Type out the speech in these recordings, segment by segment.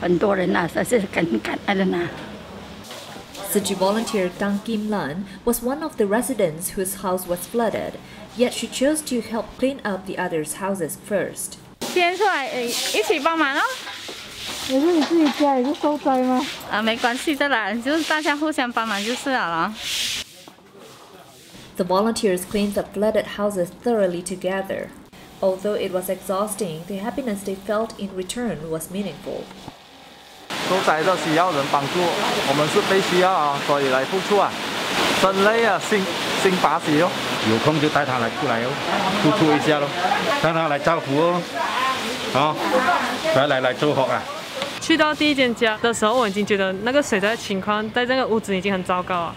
很多人呐、啊，是很感恩的呐。 Suji volunteer Kang Kim Lan was one of the residents whose house was flooded, yet she chose to help clean up the others' houses first. 先出来呃一起帮忙哦。也是你自己家也是受灾吗？啊，没关系的啦，就是大家互相帮忙就是了啦。 The volunteers cleaned the flooded houses thoroughly together. Although it was exhausting, the happiness they felt in return was meaningful. 受灾都需要人帮助，我们是被需要啊，所以来付出啊，真累啊，心心把喜哦。有空就带他来出来哦，付出一下喽，让他来造福哦，好、来来来祝贺啊！去到第一间家的时候，我已经觉得那个水灾情况在这个屋子已经很糟糕了。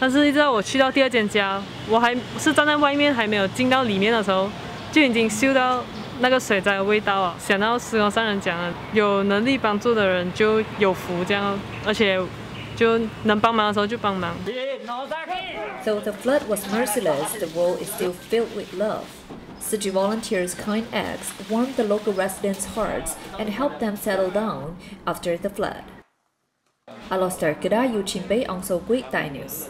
但是，一直到我去到第二间家，我还是站在外面，还没有进到里面的时候，就已经嗅到那个水灾的味道啊。想到施工上人讲的，有能力帮助的人就有福，这样，而且就能帮忙的时候就帮忙。Though the flood was merciless, the world is still filled with love. Suji volunteers' kind acts warmed the local residents' hearts and helped them settle down after the flood. Alostar Kedah Yu Chin Bay Ong So Gui Thai News.